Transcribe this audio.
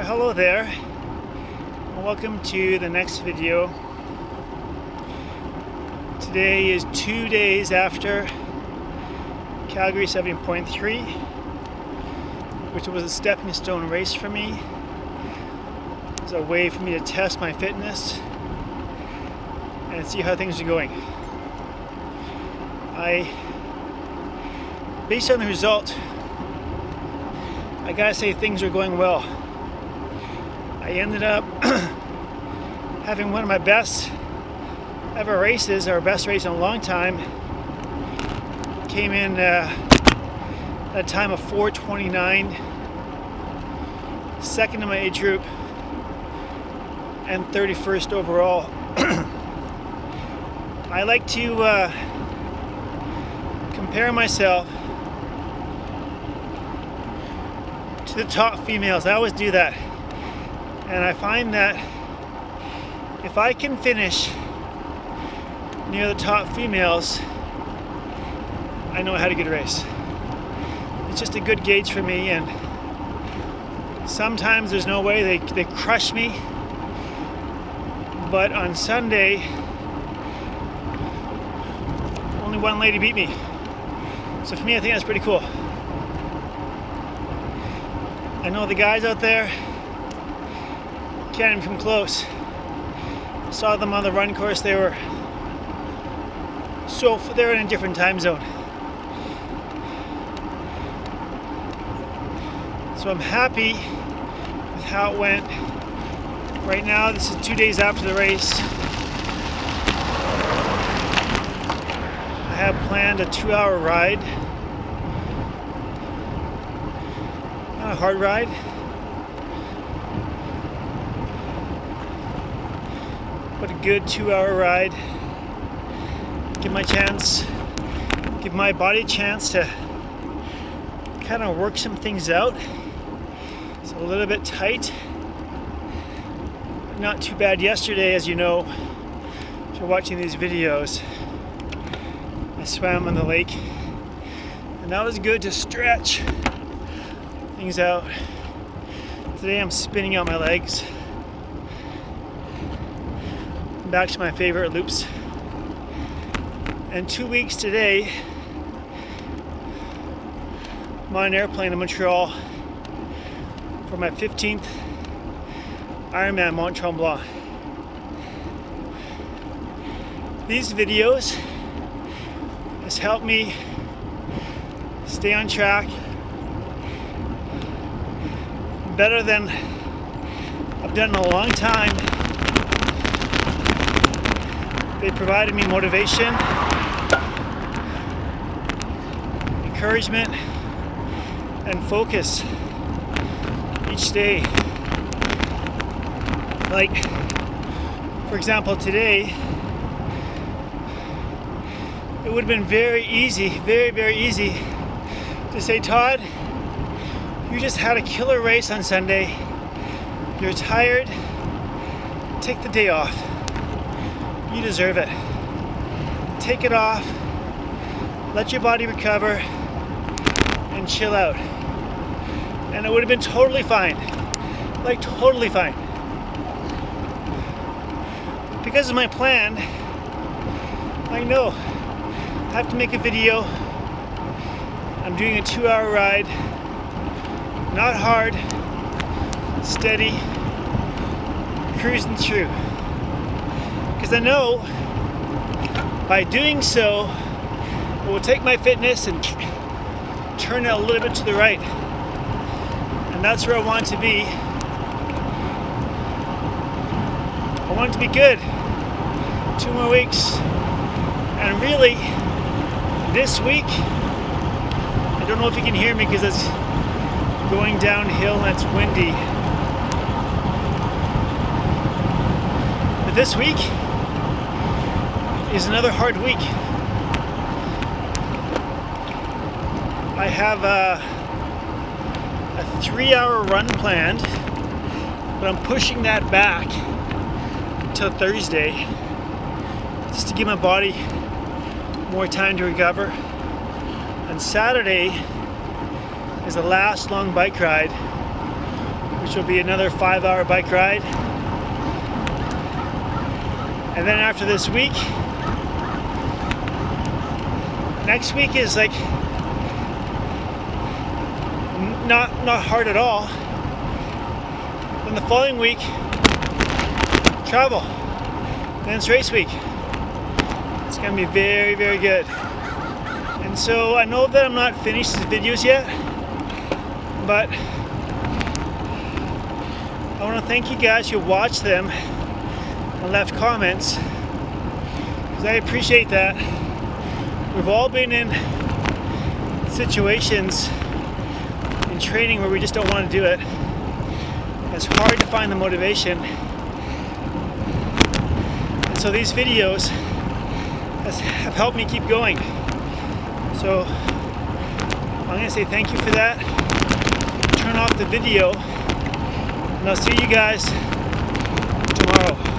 Well, hello there. Welcome to the next video. Today is two days after Calgary 70.3, which was a stepping stone race for me. It's a way for me to test my fitness and see how things are going. I, based on the result, I gotta say things are going well. I ended up having one of my best ever races, or best race in a long time. Came in uh, at a time of 4:29, second in my age group, and 31st overall. I like to uh, compare myself to the top females. I always do that. And I find that if I can finish near the top females, I know I had a good race. It's just a good gauge for me and sometimes there's no way they, they crush me. But on Sunday, only one lady beat me. So for me, I think that's pretty cool. I know the guys out there can't even come close. Saw them on the run course. They were so they're in a different time zone. So I'm happy with how it went. Right now, this is two days after the race. I have planned a two-hour ride. Not a hard ride. But a good two hour ride. Give my chance, give my body a chance to kind of work some things out. It's a little bit tight. Not too bad yesterday, as you know, if you're watching these videos. I swam on the lake and that was good to stretch things out. Today I'm spinning out my legs back to my favorite loops. And two weeks today, I'm on an airplane in Montreal for my 15th Ironman Mont Tremblant. These videos has helped me stay on track better than I've done in a long time they provided me motivation, encouragement, and focus each day. Like, for example, today, it would have been very easy, very, very easy to say, Todd, you just had a killer race on Sunday. You're tired. Take the day off. You deserve it. Take it off, let your body recover, and chill out. And it would have been totally fine. Like, totally fine. Because of my plan, I know I have to make a video. I'm doing a two hour ride. Not hard, steady, cruising through because I know by doing so, it will take my fitness and turn it a little bit to the right. And that's where I want to be. I want it to be good. Two more weeks. And really, this week, I don't know if you can hear me because it's going downhill and it's windy. But this week, is another hard week. I have a, a three hour run planned, but I'm pushing that back till Thursday just to give my body more time to recover. And Saturday is the last long bike ride which will be another five hour bike ride. And then after this week, next week is like not not hard at all. Then the following week, travel. Then it's race week. It's gonna be very, very good. And so I know that I'm not finished the videos yet, but I want to thank you guys who watched them and left comments because I appreciate that. We've all been in situations in training where we just don't want to do it. It's hard to find the motivation. And so these videos have helped me keep going. So I'm to say thank you for that. Turn off the video and I'll see you guys tomorrow.